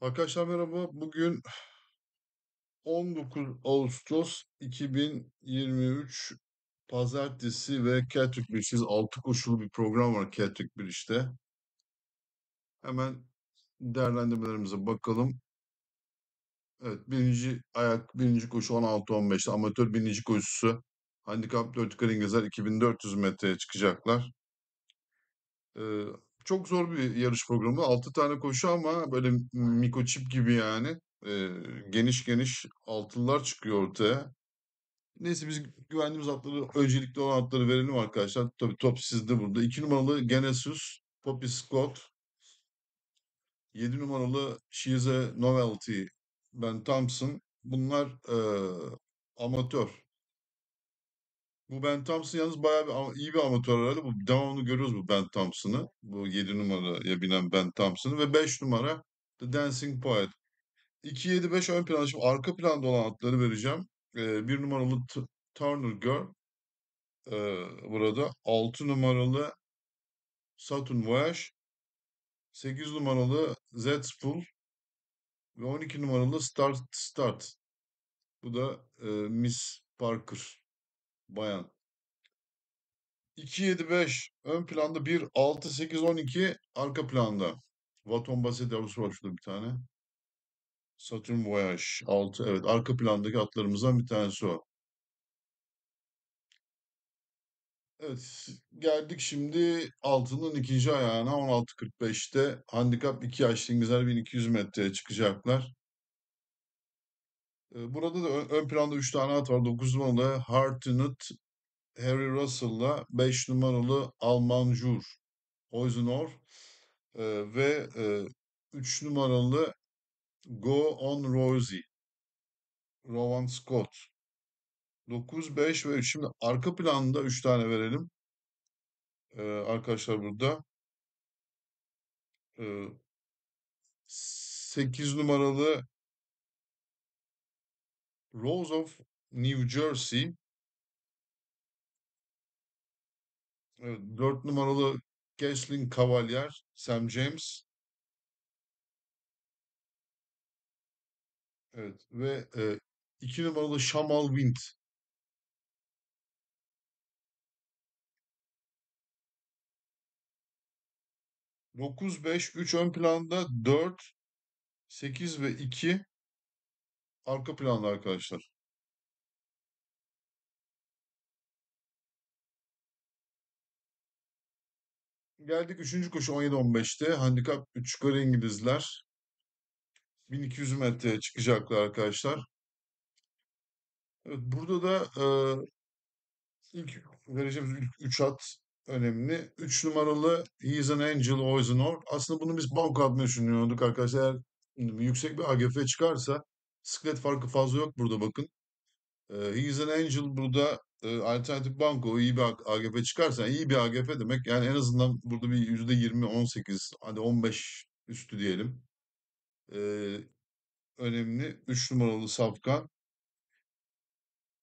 Arkadaşlar merhaba. Bugün 19 Ağustos 2023 Pazartesi ve Celtic Bridge'deyiz. 6 koşulu bir program var Celtic Bridge'de. Hemen değerlendirmelerimize bakalım. Evet, birinci ayak, birinci koşu 16-15'te amatör birinci koşusu. Handikap 4 yukarı İngilizler 2400 metreye çıkacaklar. Ee, çok zor bir yarış programı. 6 tane koşu ama böyle mikroçip gibi yani. Ee, geniş geniş altılar çıkıyor ortaya. Neyse biz güvendiğimiz atları, öncelikli olan atları verelim arkadaşlar. Tabii top sizde burada. 2 numaralı Genesis, Poppy Scott. 7 numaralı She's a Novelty, Ben Thompson. Bunlar eee, amatör. Bu Ben Thompson yalnız bayağı bir, iyi bir amatör herhalde. Bu devamlı görüyoruz bu Ben Thompson'ı. Bu 7 numaraya binen Ben Thompson'ı ve 5 numara The Dancing Poet. 2, 7, 5 ön planda. Şimdi arka planda olan atları vereceğim. Ee, 1 numaralı T- Turner Girl. Ee, burada 6 numaralı Saturn Voyage. 8 numaralı Z-Spool ve 12 numaralı Start Start. Bu da e, Miss Parker. Bayan. 2, 7, 5 ön planda 1, 6, 8, 12 arka planda. Vaton Basit yavrusu var bir tane. Saturn Voyage 6. Evet arka plandaki atlarımızdan bir tanesi o. Evet geldik şimdi altının ikinci ayağına 16.45'te handikap 2 yaşlı İngilizler 1200 metreye çıkacaklar. Burada da ön, planda 3 tane at var. 9 numaralı Hartnett Harry Russell'la 5 numaralı Almanjur Oizenor e, ve e, 3 numaralı Go On Rosie Rowan Scott 9, 5 ve 3. Şimdi arka planda 3 tane verelim. Ee, arkadaşlar burada. Ee, 8 numaralı Rose of New Jersey. Evet, 4 numaralı Kesling Cavalier Sam James. Evet ve e, 2 numaralı Shamal Wind. Dokuz, beş, üç ön planda, dört, sekiz ve iki arka planda arkadaşlar. Geldik üçüncü koşu 17-15'te. Handikap 3 yukarı İngilizler. 1200 metreye çıkacaklar arkadaşlar. Evet, burada da e, ilk vereceğimiz ilk 3 at önemli. 3 numaralı He's an Angel Oizenor. Aslında bunu biz banko adını düşünüyorduk arkadaşlar. Eğer yüksek bir AGF çıkarsa siklet farkı fazla yok burada bakın. E, He's an Angel burada alternatif banko iyi bir AGF çıkarsa iyi bir AGF demek. Yani en azından burada bir %20, 18 hadi 15 üstü diyelim. Önemli. 3 numaralı Safkan.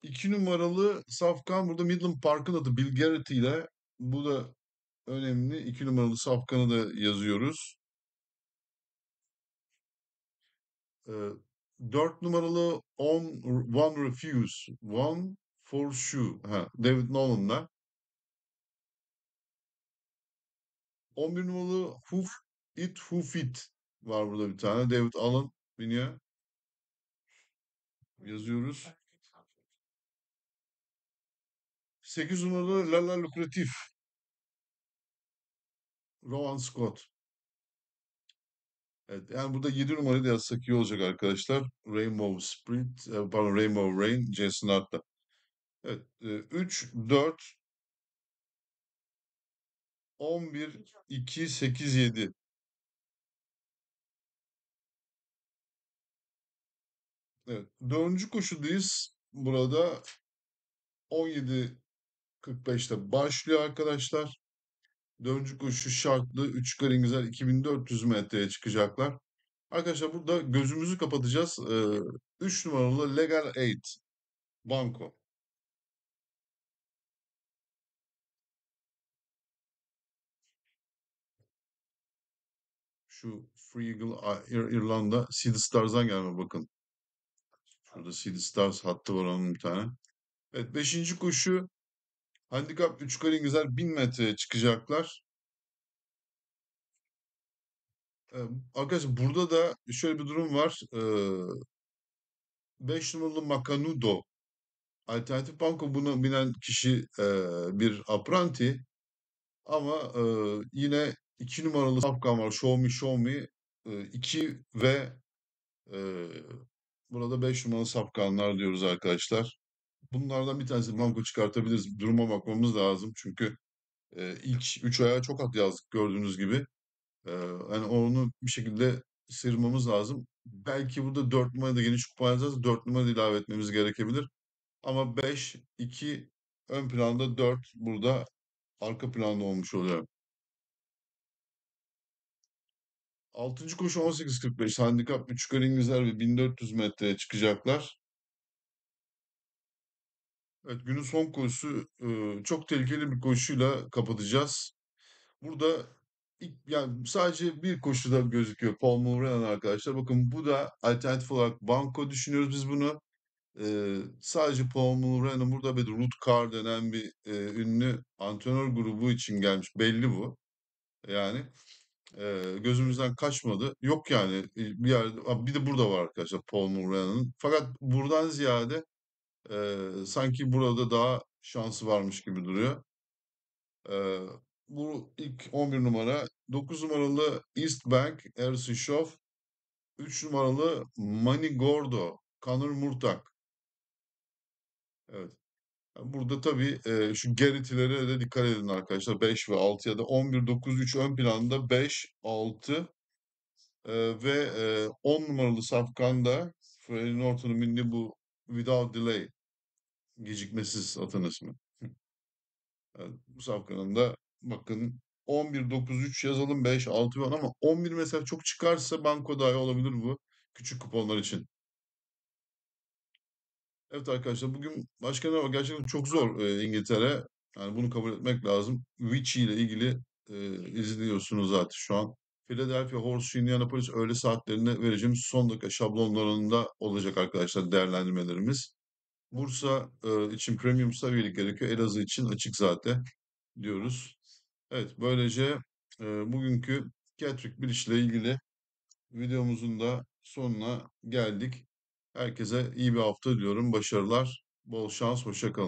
2 numaralı Safkan burada Midland Park'ın adı Bill Garrett ile bu da önemli. 2 numaralı Safkan'ı da yazıyoruz. 4 numaralı On One Refuse. One for Shoe. Ha, David Nolan'la. 11 numaralı Hoof It Hoof It var burada bir tane. David Allen biniyor. Yazıyoruz. 8 numaralı Lala Lukratif. Rowan Scott. Evet, yani burada 7 numarayı da yazsak iyi olacak arkadaşlar. Rainbow Sprint, e, pardon Rainbow Rain, Jason Hart'ta. Evet, e, 3, 4, 11, 2, 8, 7. Evet, dördüncü koşudayız. Burada 17.45'te başlıyor arkadaşlar. Dördüncü koşu şartlı. 3 yukarı İngilizler 2400 metreye çıkacaklar. Arkadaşlar burada gözümüzü kapatacağız. 3 numaralı Legal Aid. Banko. Şu Free Eagle İr- İrlanda. Sea Stars'dan gelme bakın. Şurada Sea Stars hattı var onun bir tane. Evet beşinci koşu handikap 3 yukarı İngilizler 1000 metreye çıkacaklar. Ee, arkadaşlar burada da şöyle bir durum var. Ee, 5 numaralı Macanudo alternatif banko buna binen kişi e, bir apranti ama e, yine 2 numaralı safkan var. Show me show me 2 ve e, burada 5 numaralı safkanlar diyoruz arkadaşlar. Bunlardan bir tanesi banko çıkartabiliriz. Duruma bakmamız lazım çünkü e, ilk 3 ayağa çok at yazdık gördüğünüz gibi. E, yani onu bir şekilde sıyırmamız lazım. Belki burada 4 numarada geniş kupa yazacağız. 4 numarada ilave etmemiz gerekebilir. Ama 5, 2 ön planda 4 burada arka planda olmuş oluyor. Altıncı koşu 18.45 handikap 3 yukarı İngilizler ve 1400 metreye çıkacaklar. Evet günün son koşusu çok tehlikeli bir koşuyla kapatacağız. Burada yani sadece bir koşuda gözüküyor Paul Mulrennan arkadaşlar. Bakın bu da alternatif olarak banko düşünüyoruz biz bunu. Ee, sadece Paul Mulrennan burada bir Ruth Carr denen bir e, ünlü antrenör grubu için gelmiş. Belli bu. Yani e, gözümüzden kaçmadı. Yok yani bir yerde bir de burada var arkadaşlar Paul Mulrennan'ın. Fakat buradan ziyade e, sanki burada daha şansı varmış gibi duruyor. E, bu ilk 11 numara. 9 numaralı East Bank Ersi Şov. 3 numaralı Mani Gordo Conor Murtak. Evet. Burada tabii e, şu geritilere de dikkat edin arkadaşlar. 5 ve 6 ya da 11, 9, 3 ön planda 5, 6 e, ve e, 10 numaralı safkanda Freddie Norton'un bindiği bu Without Delay gecikmesiz atın ismi. Evet, bu safkanın da bakın 11, 9, 3 yazalım 5, 6 ve 10 ama 11 mesela çok çıkarsa banko dahi olabilir bu küçük kuponlar için. Evet arkadaşlar bugün başka ne var? Gerçekten çok zor e, İngiltere. Yani bunu kabul etmek lazım. Vichy ile ilgili e, izliyorsunuz zaten şu an. Philadelphia Horseshoe Indianapolis öğle saatlerinde vereceğimiz son dakika şablonlarında olacak arkadaşlar değerlendirmelerimiz. Bursa e, için premium seviyelik gerekiyor. Elazığ için açık zaten diyoruz. Evet böylece e, bugünkü Catrick Bridge ile ilgili videomuzun da sonuna geldik. Herkese iyi bir hafta diliyorum. Başarılar, bol şans, hoşça kalın.